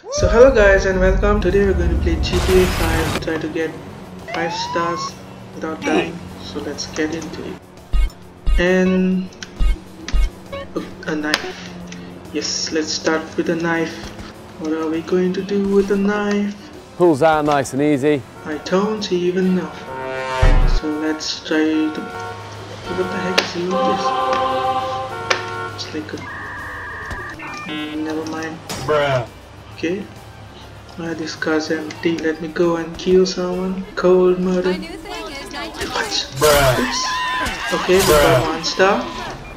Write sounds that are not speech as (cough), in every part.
So hello guys and welcome. Today we're going to play GTA 5 try to get 5 stars without dying. So let's get into it. And oh, a knife. Yes, let's start with a knife. What are we going to do with a knife? Pulls out nice and easy. I don't even know. So let's try to what the heck is even this? It's like a never mind. Bruh. Okay. Uh, this car's empty. Let me go and kill someone. Cold murder. My new thing is 19 What? Bruh. Okay, we got one star.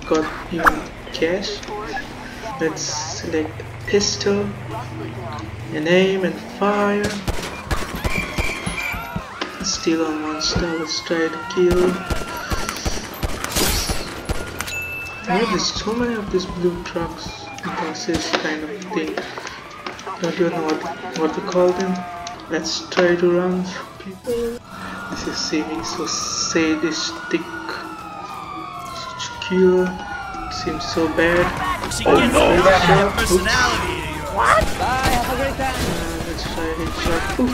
Got even cash. Let's select pistol. And aim and fire. Still on one star. Let's try to kill. Oops. Why there's so many of these blue trucks, buses kind of thing. Don't even know what, what to call them. Let's try to run from people. This is seeming so sadistic. Such cure. Seems so bad. She Oh, gets no. all that Oops. personality in you. Uh, let's try headshot. Oof.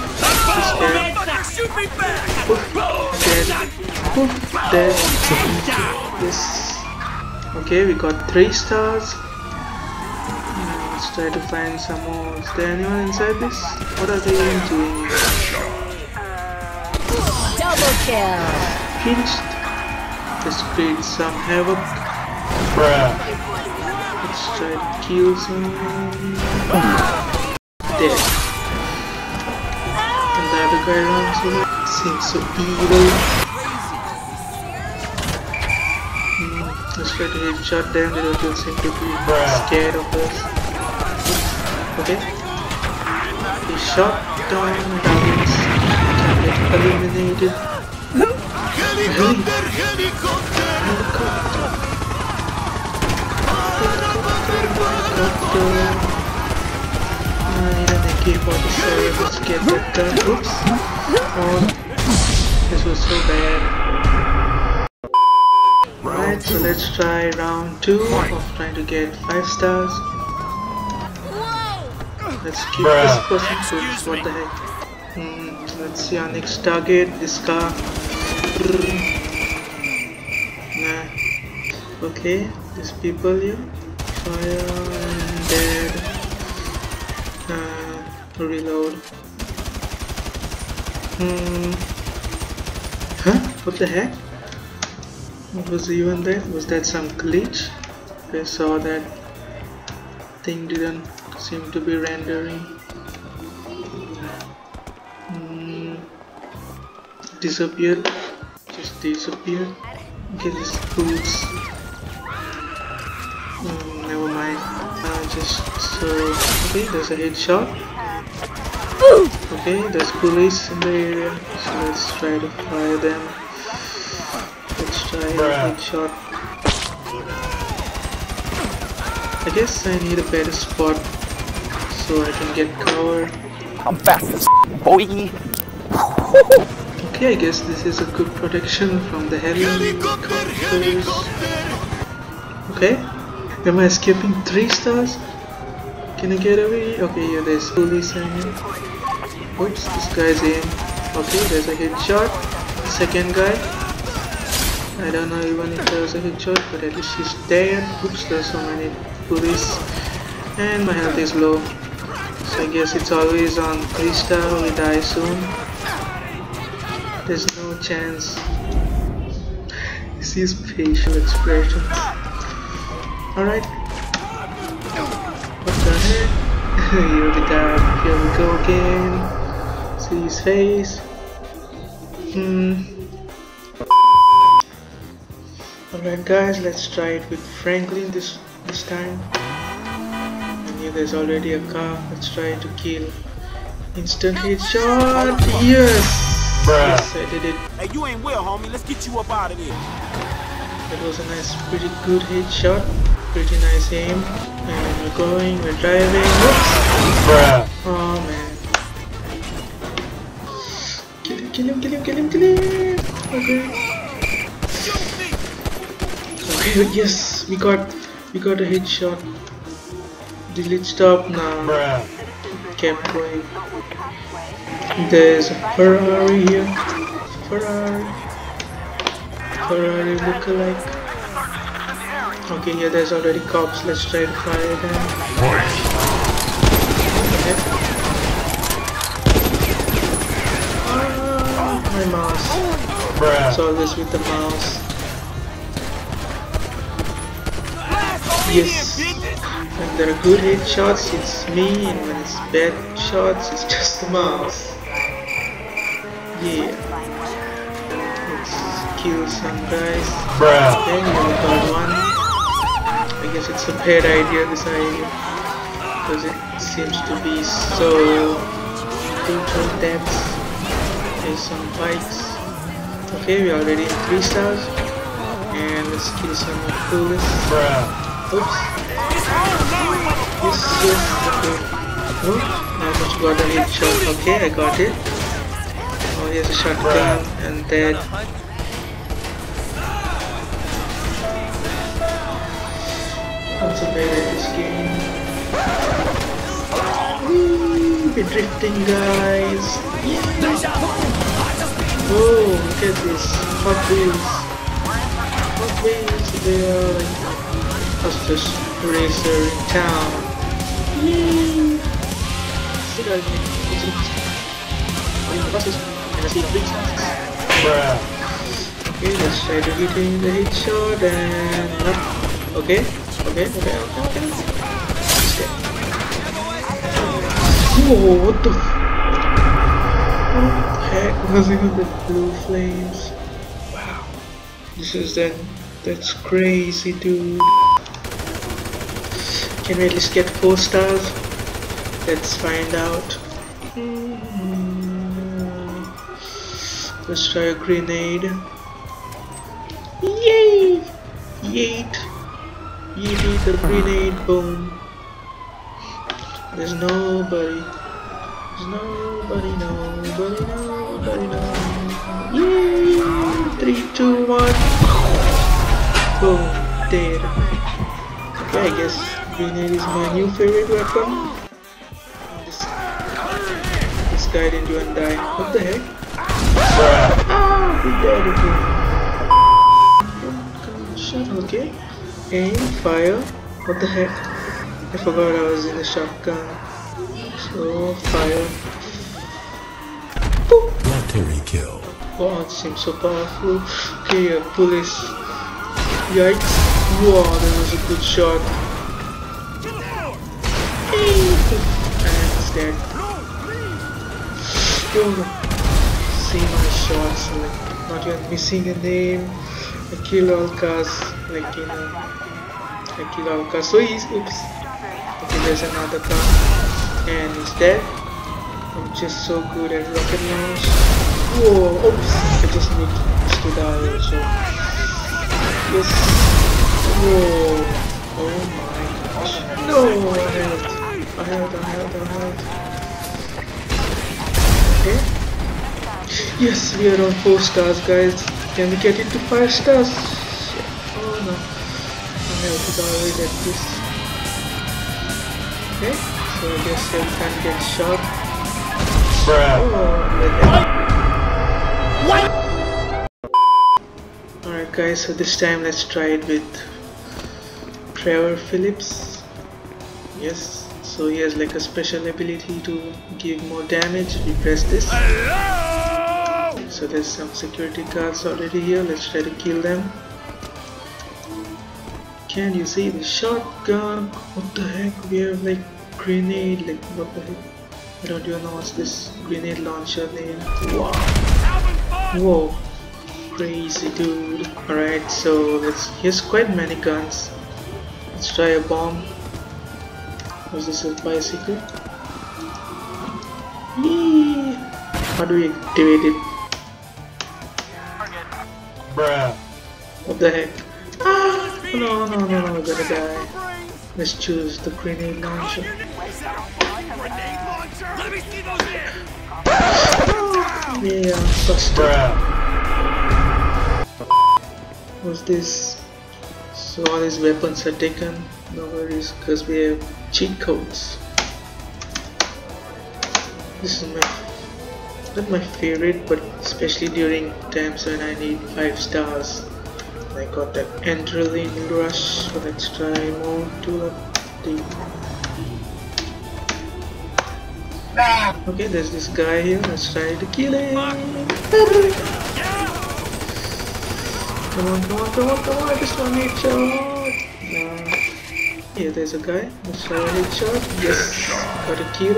This guy. Shoot me back! Dead. Oof. Dead. Yes. Okay, we got three stars. Now Let's try to find some more. Is there anyone inside this? What are they even doing? Double kill. Pinched. Let's create some havoc. Bruh. Let's try to kill someone. Dead. And the other guy runs away. Seems so evil. Hmm, Let's try to headshot them. They don't seem to be Bruh. scared of us. Okay. He shot down Davins. Can get eliminated. Helicopter, helicopter! Helicopter. Helicopter. I need an AK-47. Let's get that gun. Oops. Oh, this was so bad. Right, so let's try round two of trying to get five stars. Let's keep Bruh. this person Excuse close. What the heck? Hmm, let's see our next target. This car. Nah. Okay, these people here. Fire and dead. Uh, reload. Hmm. Huh? What the heck? What was even that? Was that some glitch? I saw that thing didn't seem to be rendering. Disappeared. Just disappeared. Okay, this boots. Hmm, never mind. Uh, just so. Okay, there's a headshot. Okay, there's police in the area, so let's try to fire them. Let's try a headshot. I guess I need a better spot so I can get cover. I'm fast as boy. Okay, I guess this is a good protection from the Helicopter, helicopters. helicopter! Okay, am I escaping three stars? Can I get away? Okay, yeah, there's police in here. Oops, this guy's in. Okay, there's a headshot. Second guy. I don't know even if there was a headshot, but at least he's dead. Oops, there's so many police. And my health is low. So I guess it's always on 3 star, we die soon. There's no chance. See his facial expressions. Alright. What the heck? You're the guy. Here we go again. See his face. Hmm. Alright guys, let's try it with Franklin this this time. And here there's already a car. Let's try to kill. Instant shot Yes. Bruh. Yes, I did it. Hey, you ain't well, homie. Let's get you up out of there. That was a nice, pretty good headshot. Pretty nice aim. And we're going, we're driving. Whoops! Bruh. Oh man. Kill him, kill him, kill him, kill him, kill him! Okay. Okay, (laughs) yes, we got we got a headshot. Delete stop now. Bruh. kept going. There's a Ferrari here. Ferrari. Ferrari look alike Okay, here there's already cops. Let's try to fire them. My mouse. Bruh. Always with the mouse. Yes. When there are good headshots, it's me, and when it's bad shots, it's (laughs) just the mouse. Yeah. Let's kill some guys. Bruh. Okay, we got one. I guess it's a bad idea, this idea. Because it seems to be so brutal deaths. There's some bikes. Okay, we already in 3 stars. And let's kill some coolest. Bruh. Oops. Okay. Oh, I just got a headshot. Okay, I got it. Oh, here's a shotgun and that. I'm so bad at this game. Whee, we're drifting, guys. Yeah. Oh, look at this. Hot Wheels. Hot Wheels, they are like fastest racer in town. Okay, let's try to hit him the headshot and up. Okay, okay, okay, okay, okay. Whoa, what the f- What the heck was even the blue flames? Wow. This is then that's crazy dude. Can we at least get four stars? Let's find out. Let's try a grenade. Yay! Yeet! Yeet the grenade, boom. There's nobody. There's nobody, nobody, nobody, nobody. Yay! Three, two, one. Boom. Dead. Okay, I guess grenade is my new favorite weapon. This, this guy didn't even die. What the heck? Ah, he died again. Shot, okay. Aim, fire. What the heck? I forgot I was in a shotgun. So, fire. Boop. Military kill. Oh, it seems so powerful. Okay, uh, police. Yikes. Wow, that was a good shot. Dead. Oh, see my shots, like not even missing a name. I kill all cars, like you know. I kill all cars. So he's oops. Okay, there's another car, and he's dead. I'm just so good at rocket launch. Whoa, oops! I just need to die. Yes. Whoa. Oh my gosh. No, I I held, I held, I held. Okay. Yes, we are on 4 stars guys. Can we get it to 5 stars? Shit. Oh no. Health is always at this. Okay, so I guess I can get shot. Bruh. Oh, Alright guys, so this time let's try it with Trevor Phillips. Yes, so he has like a special ability to give more damage. We press this. So there's some security guards already here. Let's try to kill them. Can you see the shotgun? What the heck? We have like grenade. Like what the heck? I don't even know what's this grenade launcher name. Wow. Whoa. Crazy dude. Alright, so let's here's quite many guns. Let's try a bomb. Was this a bicycle? Yee! How do we activate it? Bruh. What the heck? Ah! No, no, no, no, I'm gonna die. Let's choose the grenade launcher. Yeah, Bruh. What's this? So all these weapons are taken. No worries, because we have cheat codes. This is my not my favorite, but especially during times when I need five stars. I got that adrenaline rush. So let's try more to the. Okay, there's this guy here. Let's try to kill him. Come on, come on, come on, come on! I just want headshot. Uh, yeah, there's a guy. Let's try a headshot. Yes, got a kill.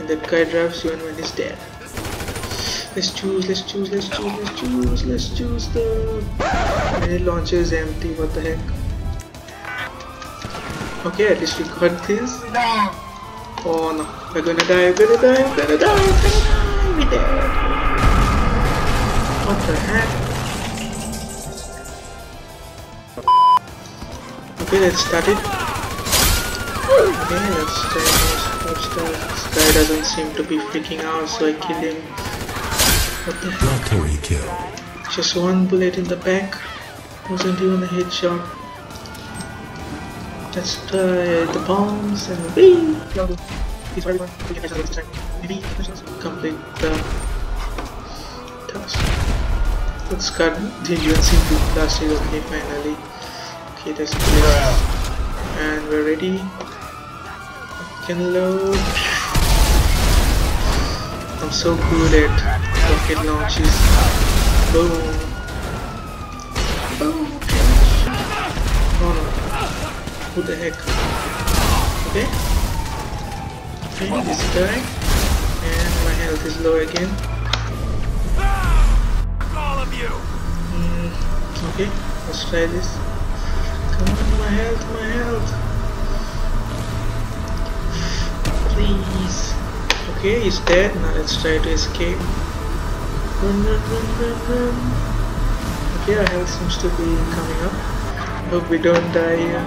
And that guy drives you in when he's dead. Let's choose, let's choose, let's choose, let's choose, let's choose the grenade launcher is empty, what the heck. Okay, at least we got this. Oh no, we're gonna die, we're gonna die, we're gonna die, we're gonna die, we're dead. What the heck? Okay, let's start it. Okay, let's try this. This guy doesn't seem to be freaking out, so I kill him. What the heck? Factory kill. Just one bullet in the back. Wasn't even a headshot. Let's try the bombs and! He's right one. We can catch this time. Maybe complete the task. Let's cut the UNC last year. Okay, finally. Okay, that's clear. And we're ready. Can load. I'm so good at rocket launches. Boom. Boom. Oh no. Who the heck? Okay. Okay, this guy. And my health is low again. All of you. Mm, okay, let's try this. My health, my health. Please. Okay, he's dead. Now let's try to escape. Run, run, run, run, run. Okay, our health seems to be coming up. Hope we don't die here.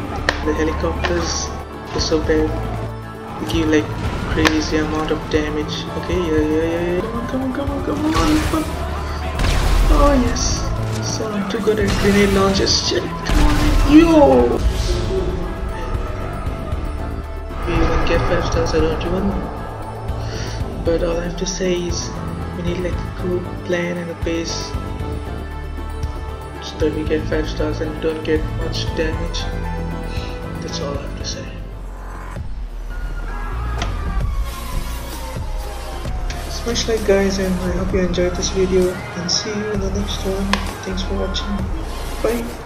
The helicopters are so bad. They give like crazy amount of damage. Okay, yeah, yeah, yeah, yeah. Come on, come on, come on, come on. Oh yes. So I'm too good at grenade launches. Shit. Yo! We even get 5 stars, I don't even know. But all I have to say is we need like a good plan and a base so that we get 5 stars and don't get much damage. That's all I have to say. Smash like guys and I hope you enjoyed this video and see you in the next one. Thanks for watching. Bye.